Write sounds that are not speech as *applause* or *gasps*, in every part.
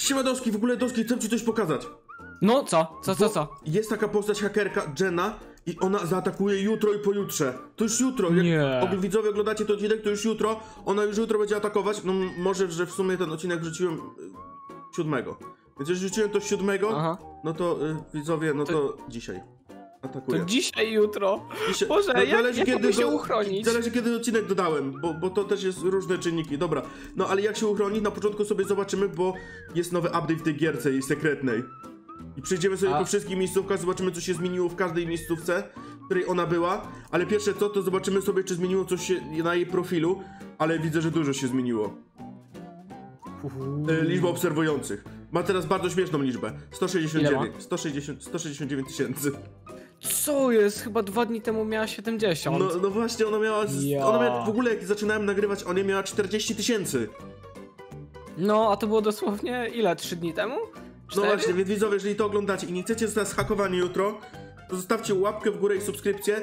Siema Doski, w ogóle Doski, chcę ci coś pokazać. No co? Co, co, co? Jest taka postać hakerka, Jenna, i ona zaatakuje jutro i pojutrze. To już jutro. Jak Nie. ob- widzowie oglądacie ten odcinek, to już jutro. Ona już jutro będzie atakować. No m- może, że w sumie ten odcinek wrzuciłem y, siódmego. Więc jeżeli rzuciłem to siódmego, Aha. no to y, widzowie, no to, To- dzisiaj. To dzisiaj, jutro. Dzisiaj- Boże, no, jak- jak kiedy się do- uchronić? Zależy kiedy odcinek dodałem, bo, bo to też jest różne czynniki. Dobra, no ale jak się uchronić? Na początku sobie zobaczymy, bo jest nowy update w tej gierce i sekretnej. I przejdziemy sobie A. po wszystkich miejscówkach, zobaczymy co się zmieniło w każdej miejscówce, w której ona była. Ale pierwsze co, to zobaczymy sobie, czy zmieniło coś się na jej profilu. Ale widzę, że dużo się zmieniło. E, liczba obserwujących. Ma teraz bardzo śmieszną liczbę. 169. 160, 169 tysięcy. Co jest? Chyba dwa dni temu miała 70. No, no właśnie, ona miała. Ja. Ona miała w ogóle jak zaczynałem nagrywać, ona miała 40 tysięcy. No, a to było dosłownie ile? Trzy dni temu? No Cztery? właśnie, więc widzowie, jeżeli to oglądacie i nie chcecie zostać zhakowani jutro, to zostawcie łapkę w górę i subskrypcję,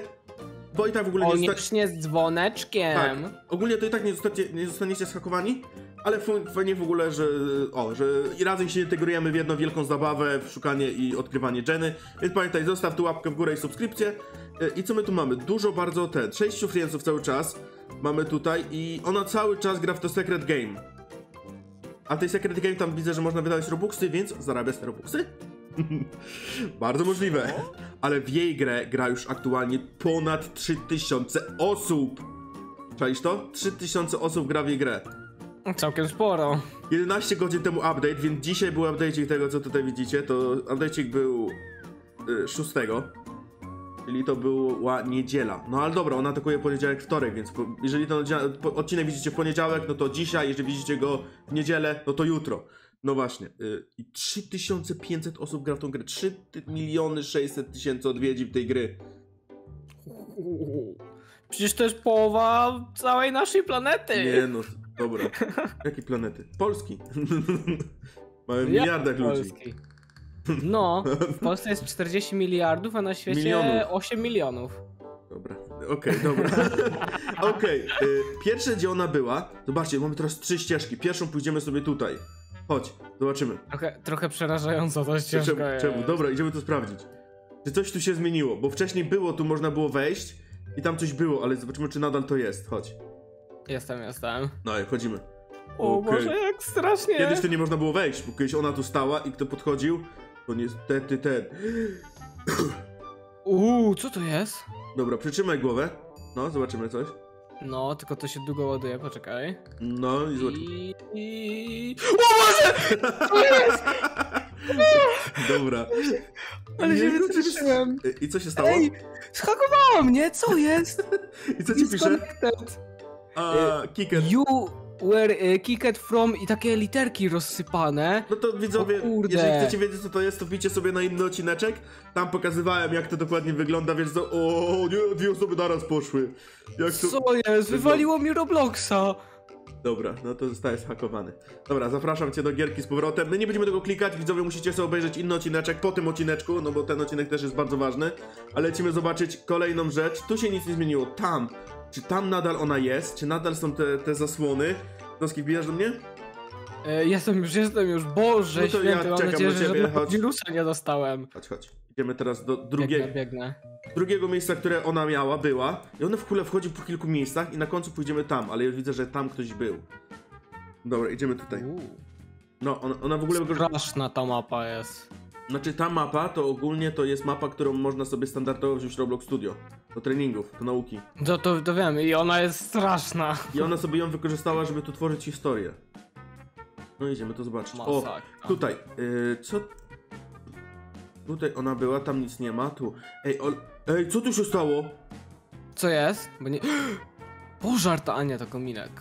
bo i tak w ogóle nie zostanie. Z dzwoneczkiem. Tak, ogólnie to i tak nie, nie zostaniecie zhakowani, ale fajnie w ogóle, że o, że i razem się integrujemy w jedną wielką zabawę, w szukanie i odkrywanie Jenny, więc pamiętaj, zostaw tu łapkę w górę i subskrypcję. E, I co my tu mamy? Dużo bardzo te, sześciu friendsów cały czas mamy tutaj i ona cały czas gra w to Secret Game. A tej Secret Game tam widzę, że można wydawać robuxy, więc zarabiasz te robuxy? *laughs* Bardzo możliwe. Ale w jej grę gra już aktualnie ponad 3000 osób. Czaisz to? 3000 osób gra w jej grę. Całkiem sporo. 11 godzin temu update, więc dzisiaj był update tego, co tutaj widzicie. To update był y, 6. Czyli to była niedziela. No ale dobra, ona atakuje poniedziałek, wtorek, więc po, jeżeli ten odcinek widzicie w poniedziałek, no to dzisiaj, jeżeli widzicie go w niedzielę, no to jutro. No właśnie. Y, I 3500 osób gra w tą grę. 3 miliony 600 tysięcy odwiedzin tej gry. Przecież to jest połowa całej naszej planety. Nie no, dobra. Jakie planety? Polski. *laughs* Mamy w Jak miliardach ludzi. No, w Polsce jest 40 miliardów, a na świecie Milionów. 8 milionów. Dobra, okej, dobra. *laughs* Okej, y, pierwsze gdzie ona była, zobaczcie, mamy teraz trzy ścieżki. Pierwszą pójdziemy sobie tutaj. Chodź, zobaczymy. Trochę, trochę przerażająco to ścieżka Czemu, jest. czemu? Dobra, idziemy to sprawdzić. Czy coś tu się zmieniło? Bo wcześniej było, tu można było wejść i tam coś było, ale zobaczymy, czy nadal to jest. Chodź. Jestem, jestem. No i wchodzimy. O Okej. Boże, jak strasznie. Kiedyś to nie można było wejść, bo kiedyś ona tu stała i kto podchodził, to niestety ten. Uuu, co to jest? Dobra, przytrzymaj głowę. No, zobaczymy coś. No, tylko to się długo ładuje, poczekaj. No i zobaczymy. I... i... O Boże! To jest! *laughs* Dobra. Ale się wystraszyłem. I- co się stało? Ej, zhakowało mnie, co jest? *laughs* I co ci pisze? A, kicket. You were kicked from i takie literki rozsypane. No to widzowie, jeżeli chcecie wiedzieć co to jest, to wbijcie sobie na inny odcineczek. Tam pokazywałem jak to dokładnie wygląda, więc to... O, nie, dwie osoby naraz poszły. Jak to... Co jest? Wywaliło mi Robloxa. Dobra, no to zostaje zhakowany. Dobra, zapraszam cię do gierki z powrotem. My nie będziemy tego klikać, widzowie musicie sobie obejrzeć inny odcineczek po tym odcineczku, no bo ten odcinek też jest bardzo ważny. Ale lecimy zobaczyć kolejną rzecz. Tu się nic nie zmieniło. Tam. Czy tam nadal ona jest? Czy nadal są te, te zasłony? Doski, wbijasz do mnie? E, jestem już, jestem już. Boże No to ja święty, mam czekam nadzieję, na że ciebie, żadnego chodź. wirusa nie dostałem. Chodź, chodź. Idziemy teraz do Biegnę, drugiego, biegnę. drugiego miejsca, które ona miała, była. I ona w ogóle wchodzi po kilku miejscach i na końcu pójdziemy tam, ale ja widzę, że tam ktoś był. Dobra, idziemy tutaj. Uuu. No, ona, ona w ogóle... Straszna ta mapa jest. Znaczy ta mapa to ogólnie to jest mapa, którą można sobie standardowo wziąć w Roblox Studio. Do treningów, do nauki. To, to, to wiem i ona jest straszna. I ona sobie ją wykorzystała, żeby tu tworzyć historię. No idziemy to zobaczyć. O, Masakra. tutaj. Yy, co? Tutaj ona była, tam nic nie ma. Tu. Ej, ol... Ej, co tu się stało? Co jest? Bo nie... *gasps* Pożar to, a nie, to kominek.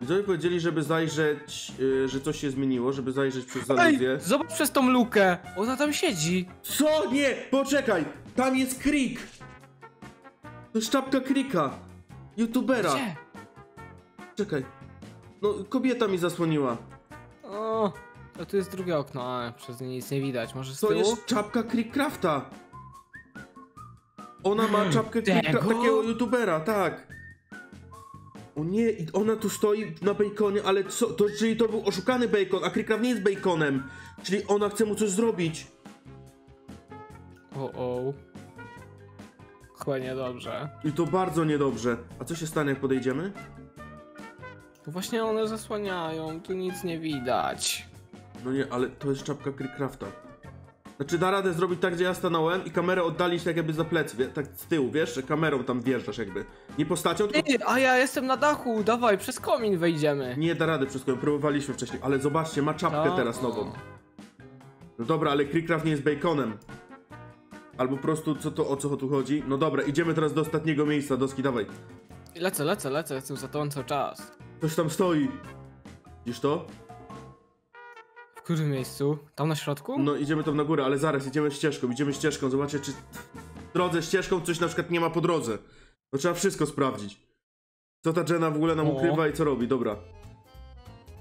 Widzowie powiedzieli, żeby zajrzeć, yy, że coś się zmieniło, żeby zajrzeć przez Ej, zaluzję. zobacz przez tą lukę. Ona tam siedzi. Co? Nie! Poczekaj! Tam jest Krik! To jest czapka Krika! Youtubera! Gdzie? Czekaj. No, kobieta mi zasłoniła. O, to tu jest drugie okno, a przez nie nic nie widać. Może z To tyłu? jest czapka Crickcrafta. Ona ma czapkę Tego? Crickcra- takiego youtubera, tak. O nie, i ona tu stoi na baconie, ale co, to czyli to był oszukany bacon, a Krikra nie jest baconem. Czyli ona chce mu coś zrobić. O, o. Chyba niedobrze. I to bardzo niedobrze. A co się stanie, jak podejdziemy? Bo właśnie one zasłaniają, tu nic nie widać. No nie, ale to jest czapka Krikcrafta. Znaczy da radę zrobić tak, gdzie ja stanąłem i kamerę oddalić tak jakby za plecy, wie? tak z tyłu, wiesz, że kamerą tam wjeżdżasz jakby. Nie postacią, tylko... Ty, a ja jestem na dachu, dawaj, przez komin wejdziemy. Nie da rady wszystko, próbowaliśmy wcześniej, ale zobaczcie, ma czapkę teraz nową. No dobra, ale Krikcraft nie jest baconem. Albo po prostu co to, o co tu chodzi? No dobra, idziemy teraz do ostatniego miejsca, Doski, dawaj. Lecę, lecę, lecę, jestem za tobą cały czas. Ktoś tam stoi. Widzisz to? W którym miejscu? Tam na środku? No idziemy tam na górę, ale zaraz idziemy ścieżką, idziemy ścieżką, zobaczcie czy w drodze ścieżką coś na przykład nie ma po drodze. No trzeba wszystko sprawdzić. Co ta Jenna w ogóle nam O. ukrywa i co robi, dobra.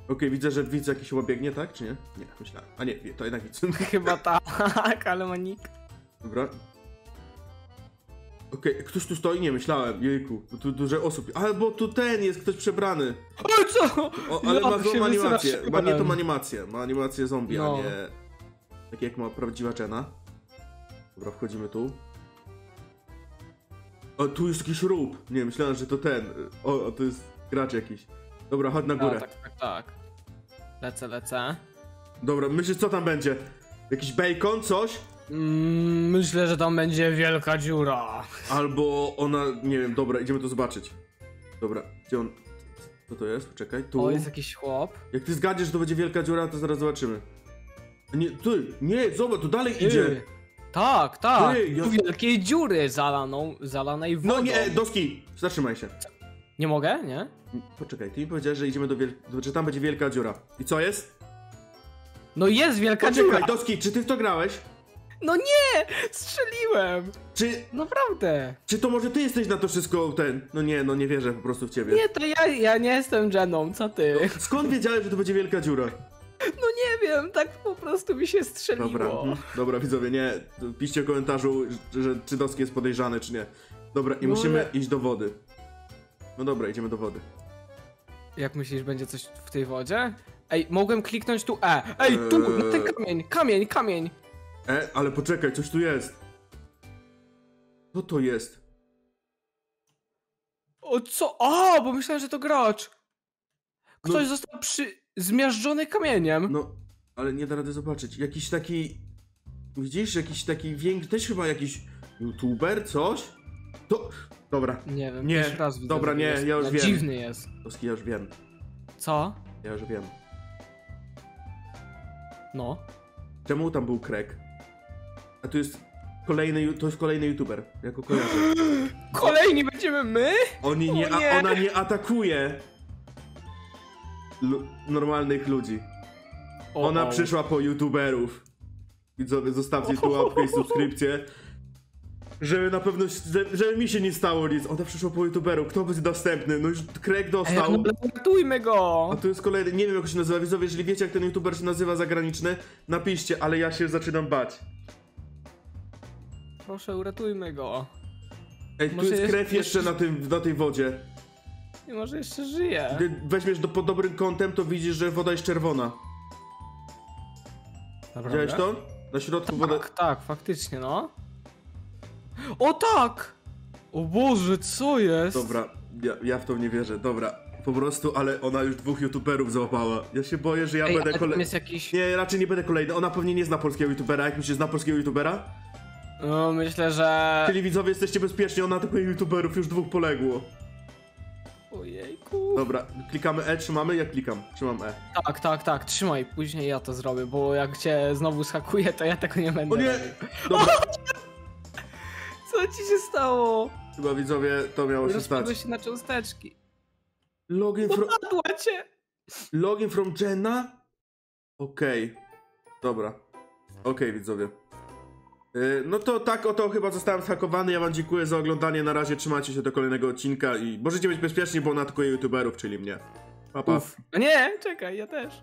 Okej, widzę, że widz jakiś chyba biegnie, tak? Czy nie? Nie, myślałem. A nie, to jednak widz. Chyba tak, ale manik. Dobra. Okej, ktoś tu stoi? Nie, myślałem. Jejku, bo tu dużo osób. Albo tu ten jest ktoś przebrany. O co? O, ale Ja ma złą animację. Ma nie tą animację. Ma animację zombie, No. a nie... Tak jak ma prawdziwa Jenna. Dobra, wchodzimy tu. O, tu jest jakiś rób. Nie, myślałem, że to ten. O, o to jest gracz jakiś. Dobra, chodź na A, górę. tak, tak, tak. Lecę, lecę. Dobra, myślisz co tam będzie? Jakiś bacon, coś? Mm, myślę, że tam będzie wielka dziura. Albo ona, nie wiem, dobra, idziemy to zobaczyć. Dobra, gdzie on... Co to jest? Czekaj, tu. O, jest jakiś chłop. Jak ty zgadziesz, że to będzie wielka dziura, to zaraz zobaczymy. Nie, ty, nie, zobacz, tu dalej idzie. Ty. Tak, tak. Ty, ja- Tu wielkiej dziury zalaną, zalanej wodą. No nie, doski, zatrzymaj się. Nie mogę, nie? Poczekaj, ty mi powiedziałeś, że idziemy do wiel... że tam będzie wielka dziura. I co jest? No jest wielka Poczekaj, dziura. doski, czy ty w to grałeś? No nie! Strzeliłem! Czy, Naprawdę. czy to może ty jesteś na to wszystko ten... No nie, no nie wierzę po prostu w ciebie. Nie, to ja, ja nie jestem Jeną, co ty? Skąd wiedziałeś, że to będzie wielka dziura? No nie wiem, tak po prostu mi się strzeliło. Dobra, mhm. dobra widzowie, nie, piszcie w komentarzu, że, że czy Doski jest podejrzany, czy nie. Dobra, i No musimy ale- iść do wody. No dobra, idziemy do wody. Jak myślisz, będzie coś w tej wodzie? Ej, mogłem kliknąć tu E. Ej, tu, ten Eee. kamień, kamień, kamień. E, ale poczekaj, coś tu jest. Co to jest? O co? A, bo myślałem, że to gracz. Ktoś No. został przy... zmiażdżony kamieniem. No, ale nie da rady zobaczyć. Jakiś taki... Widzisz? Jakiś taki większy... Też chyba jakiś youtuber, coś? To... Dobra, Nie wiem, Nie, raz widzę. dobra, nie, jest. ja już No, wiem. Dziwny jest. Doski, ja już wiem. Co? Ja już wiem. No. Czemu tam był Craig? A tu jest kolejny... To jest kolejny youtuber. Jako kojarzę. *gasps* Kolejni będziemy my? Oni nie. A, ona nie atakuje lu- normalnych ludzi. O, Ona o. przyszła po youtuberów. Widzowie, zostawcie tu łapkę i subskrypcję. Żeby na pewno, żeby, żeby mi się nie stało nic. Ona przyszła po youtuberów. Kto będzie następny? No już Craig Ej, dostał. no, ratujmy go! A tu jest kolejny, nie wiem jak się nazywa. Widzowie, jeżeli wiecie jak ten youtuber się nazywa zagraniczny, napiszcie, ale ja się zaczynam bać. Proszę, uratujmy go. Ej, tu Może jest jest- krew jeszcze na, tym, na tej wodzie. I może jeszcze żyje. Gdy weźmiesz do, pod dobrym kątem, to widzisz, że woda jest czerwona. Naprawdę? Widziałeś to? Na środku woda... Tak, tak, faktycznie, no. O tak! O Boże, co jest? Dobra, ja, ja w to nie wierzę, dobra. Po prostu, ale ona już dwóch youtuberów załapała. Ja się boję, że ja Ej, będę ale tam kolejny. jest jakiś... Nie, raczej nie będę kolejny. Ona pewnie nie zna polskiego youtubera. Jak myślisz, zna polskiego youtubera? No, myślę, że... Czyli widzowie, jesteście bezpieczni, ona atakuje youtuberów, już dwóch poległo. Ojejku. Dobra, klikamy E, trzymamy? Ja klikam, trzymam E. Tak, tak, tak, trzymaj, później ja to zrobię, bo jak cię znowu schakuję, to ja tego nie będę O nie! robił. Dobra, *laughs* Co ci się stało? chyba widzowie, to miało się stać. Rozpadłeś się na cząsteczki. Login from, cię! login from Jenna? Okej. Dobra. Okej, widzowie. Yy, No to tak oto chyba zostałem zhakowany. Ja wam dziękuję za oglądanie. Na razie trzymajcie się do kolejnego odcinka i możecie być bezpieczni, bo on atakuje youtuberów, czyli mnie. Pa, pa. Uf. Nie, czekaj, ja też.